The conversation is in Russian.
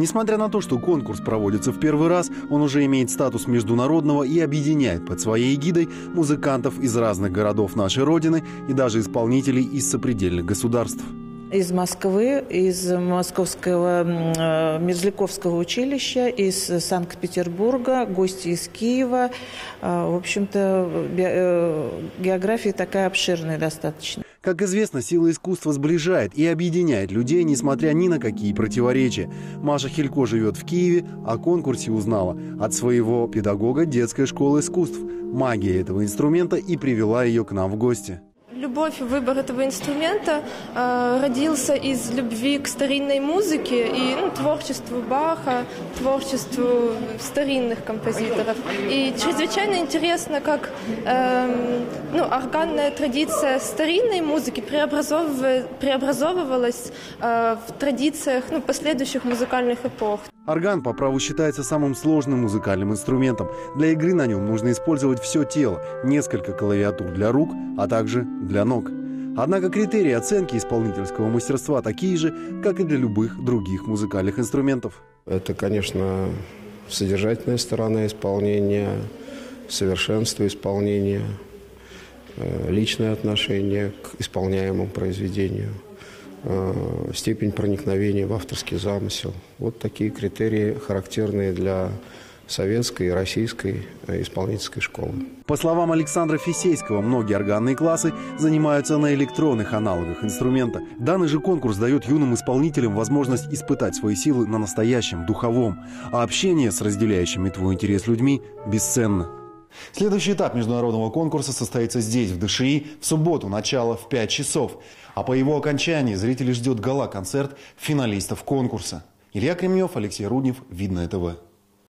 Несмотря на то, что конкурс проводится в первый раз, он уже имеет статус международного и объединяет под своей эгидой музыкантов из разных городов нашей Родины и даже исполнителей из сопредельных государств из Москвы, из Московского э, Мерзляковского училища, из Санкт-Петербурга, гости из Киева. Э, в общем-то, э, география такая обширная достаточно. Как известно, сила искусства сближает и объединяет людей, несмотря ни на какие противоречия. Маша Хилько живет в Киеве, о конкурсе узнала от своего педагога детской школы искусств. Магия этого инструмента и привела ее к нам в гости. Любовь и выбор этого инструмента э, родился из любви к старинной музыке и ну, творчеству Баха, творчеству старинных композиторов. И чрезвычайно интересно, как э, ну, органная традиция старинной музыки преобразовывалась, э, в традициях ну, последующих музыкальных эпох. Орган по праву считается самым сложным музыкальным инструментом. Для игры на нем нужно использовать все тело, несколько клавиатур для рук, а также для ног. Однако критерии оценки исполнительского мастерства такие же, как и для любых других музыкальных инструментов. Это, конечно, содержательная сторона исполнения, совершенство исполнения, э, личное отношение к исполняемому произведению – степень проникновения в авторский замысел. Вот такие критерии, характерные для советской и российской э, исполнительской школы. По словам Александра Фисейского, многие органные классы занимаются на электронных аналогах инструмента. Данный же конкурс дает юным исполнителям возможность испытать свои силы на настоящем, духовом. А общение с разделяющими твой интерес людьми бесценно. Следующий этап международного конкурса состоится здесь, в ДШИ, в субботу, начало в 5 часов. А по его окончании зрителей ждет гала-концерт финалистов конкурса. Илья Кремнев, Алексей Руднев, Видное ТВ.